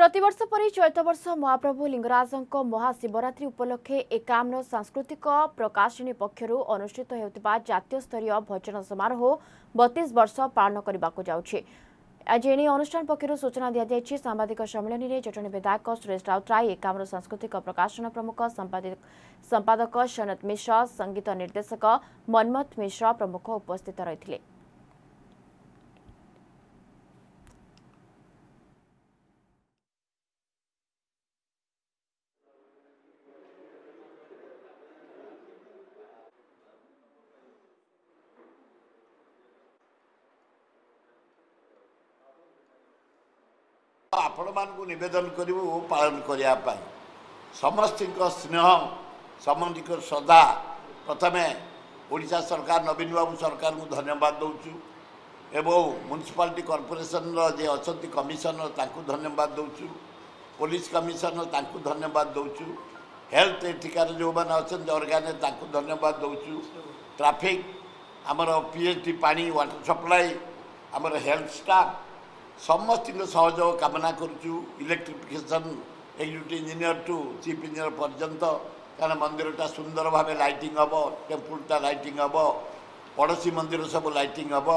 ପ୍ରତିବର୍ଷ ପରି ଚଳିତ ବର୍ଷ ମହାପ୍ରଭୁ ଲିଙ୍ଗରାଜଙ୍କ ମହାଶିବରାତ୍ରି ଉପଲକ୍ଷେ ଏକାମ୍ର ସାଂସ୍କୃତିକ ପ୍ରକାଶନୀ ପକ୍ଷରୁ ଅନୁଷ୍ଠିତ ହେଉଥିବା ଜାତୀୟ ସ୍ତରୀୟ ଭଜନ ସମାରୋହ ବତିଶ ବର୍ଷ ପାଳନ କରିବାକୁ ଯାଉଛି। ଆଜି ଏନେଇ ଅନୁଷ୍ଠାନ ପକ୍ଷରୁ ସୂଚନା ଦିଆଯାଇଛି ସାମ୍ବାଦିକ ସମ୍ମିଳନୀରେ ଜଟଣୀ ବିଧାୟକ ସୁରେଶ ରାଉତରାୟ ଏକାମ୍ର ସାଂସ୍କୃତିକ ପ୍ରକାଶନ ପ୍ରମୁଖ ସମ୍ପାଦିକ- ସମ୍ପାଦକ ସନତ ମିଶ୍ର ସଙ୍ଗୀତ ନିର୍ଦ୍ଦେଶକ ମନ୍ମଥ ମିଶ୍ର ପ୍ରମୁଖ ଉପସ୍ଥିତ ରହିଥିଲେ। ଆପଣମାନଙ୍କୁ ନିବେଦନ କରିବୁ ପାଳନ କରିବା ପାଇଁ। ସମସ୍ତଙ୍କ ସ୍ନେହ ସମସ୍ତଙ୍କ ଶ୍ରଦ୍ଧା। ପ୍ରଥମେ ଓଡ଼ିଶା ସରକାର ନବୀନ ବାବୁ ସରକାରଙ୍କୁ ଧନ୍ୟବାଦ ଦେଉଛୁ। ଏବଂ ମ୍ୟୁନିସିପାଲିଟି କର୍ପୋରେସନର ଯିଏ ଅଛନ୍ତି କମିଶନର ତାଙ୍କୁ ଧନ୍ୟବାଦ ଦେଉଛୁ। ପୋଲିସ କମିଶନର ତାଙ୍କୁ ଧନ୍ୟବାଦ ଦେଉଛୁ। ହେଲ୍ଥ ଏଠିକାର ଯେଉଁମାନେ ଅଛନ୍ତି ଅର୍ଗାନରେ ତାଙ୍କୁ ଧନ୍ୟବାଦ ଦେଉଛୁ। ଟ୍ରାଫିକ୍ ଆମର ପି ଏଚ୍ ଡି ପାଣି ୱାଟର ସପ୍ଲାଇ ଆମର ହେଲ୍ଥ ଷ୍ଟାଫ୍ ସମସ୍ତଙ୍କ ସହଯୋଗ କାମନା କରୁଛୁ। Electrification executive engineer to chief engineer ପର୍ଯ୍ୟନ୍ତ। କାରଣ ମନ୍ଦିରଟା ସୁନ୍ଦର ଭାବେ ଲାଇଟିଂ ହେବ ଟେମ୍ପୁଲଟା ଲାଇଟିଂ ହେବ ପଡ଼ୋଶୀ ମନ୍ଦିର ସବୁ ଲାଇଟିଂ ହେବ।